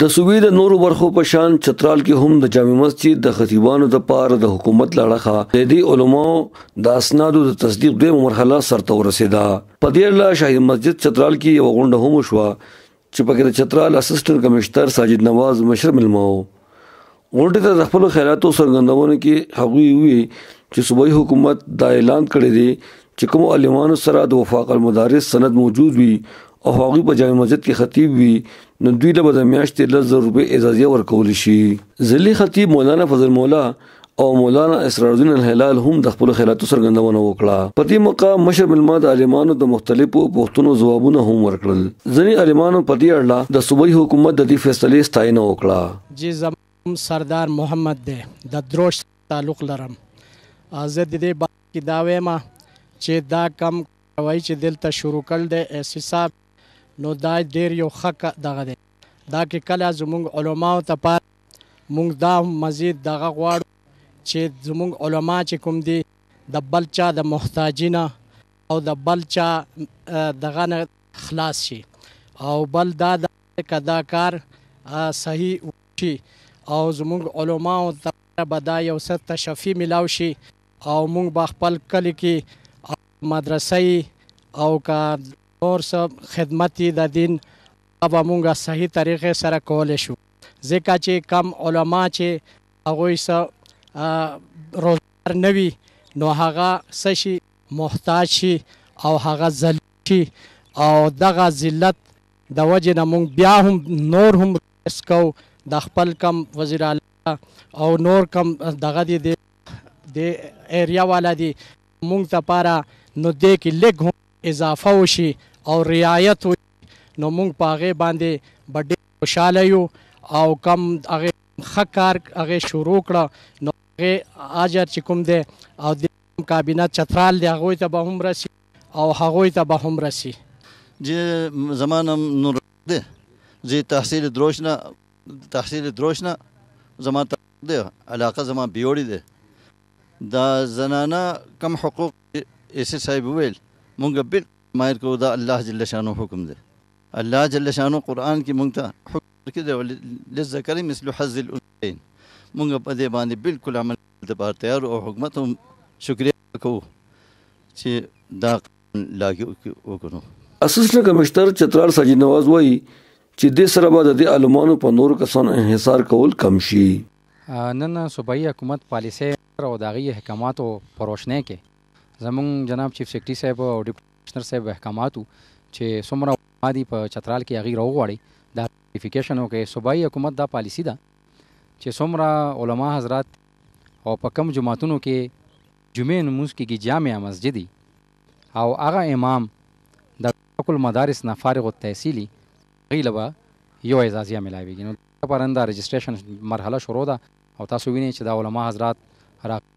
د صوبې د نورو برخو په شان چترال کې هم د جامع مسجد د خطیبانو د پاره د حکومت لړخه د دې علماو د اسنادو د تصدیق د مرحله سرته ورسیده په دې اړه شاهي مسجد چترال کې یو غونډه هم شو چې پکې د چترال اسسټنټ کمشنر ساجد نواز مشر ملمو غونډې ته د خپل خیراتو څرګندونه کې هغوی وی چې صوبایي حکومت دا اعلان کړی دی چې کوم عالمانو سره د وفاق المدارس سند موجود وي او هغوی په جامع مسجد کې خطیب وي نو دوی له بده میاشتې لږ زر روپۍ اعزازیه ورکول شي ځلې خطیب مولانا فضل مولا او مولانا اسرار الدین الهلال هم د خپل خیراتو څرګندونه وکړه په دې موقع مشر ملما د عالمانو د مختلفو پوښتنو ځوابونه هم ورکړل ځینې عالمانو په دې اړه د صوبایي حکومت د دې فیصلې ستاینه وکړه جی زما نوم سردار محمد دی ددروش تعلق لرم زه ددی باره کی دا ویم چی دا کم کاروایی چی دلته شروع کړل دی ایس سی صاحب نو دا ډیر یو ښه دغه دی دا که کله زمونږ علماو ته پاتی مونږ دا هم مزید دغه غواړو چی زمونږ علما چی کوم دی د بل چا د محتاجی نه او د بل چا دغه نه خلاص شی او بل دا د که دا کار صحیح وشي او زموږ علماو ته به دا یو څه تشفي ملاو شي او موږ به خپل کلي کې او مدرسه یي او که نور څه خدمت یي د دین هغه به موږ صحیح طریقې سره کولی شو ځکه چې کم علما چې هغوی څه روزګار نه وي نو هغه څه شي محتاج شي او هغه ذلیل شي او دغه ذلت د وجې نه مونږ بیا هم نور هم ریکویسټ کوو د خپل کم وزیر اعلی او نور کم دغه دی دی دی ایریا والا دی مونږ ته پاره نو دی کې لګ هم اضافه وشي او رعایت وشي نو مونږ په هغه باندې به ډیر خوشاله یو او کم هغه ښه کار هغه شروع کړه نو هغه اجر چې کوم دی او د کابینه چترال دی هغوی ته به هم رسي او هغوی ته به هم رسی. جی زما نم نور دی زی تحصیل دروشنه تحصیل دروشنه زما تعلق دی علاقه زما بیوړی دی دا زنانه کم حقوق ایسی صاحب ویل مونږ بل مایر کو دا الله جل شانو حکم دی الله جل شانو قران کې مونږ ته حکم کې دی لذکر مثل حظ الانثیین مونږ په دې باندې بالکل عمل د پارتیانو او حکومت هم شکریه ادا کوو چې دا لاګو وکړو. اسسټنټ کمشنر چترال ساجد نواز وایي چې دې سره به د دې عالمانو په نورو کسانو انحصار کول کم شي. نن صوبایي حکومت پالیسۍ او د هغې احکاماتو په روشنۍ کې زموږ جناب چیف سیکرټري صاحب او ډیپټي کمشنر صاحب احکاماتو چې څومره علما دي په چترال کې هغوی راوغواړي د هغې ویریفیکیشن وکړي. صوبایي حکومت دا پالیسي ده چه څومره علماء حضرات او په کوم جماعتونو کې جمعې نمونځ کیږي جامع مسجدی او هغه امام د ترک المدارس نه فارغ التحصیل وي هغوی له به یو اعزازیه ملاویږي نو دپاره نن دا رجسټریشن مرحله شروع ده او تاسو وینئ چه دا علماء حضرات راغلي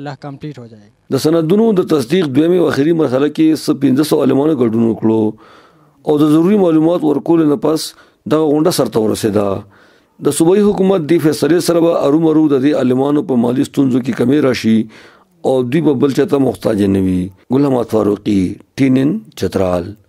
الله کمپلیټ هو جائے د سندونو د تصدیق دویمه او اخیری مرحله کې 1500 عالمانو ګډون وکړو او د ضروری معلومات ورکول نه پس د غونډه سرته ورسېده د صوبایي حکومت د فیصلې سره به ارومرو د دې عالمانو په مالی ستونزو کې کمی راشي او دوی به بل چاته محتاج نه وي ګل احمد فاروقي ټینن چترال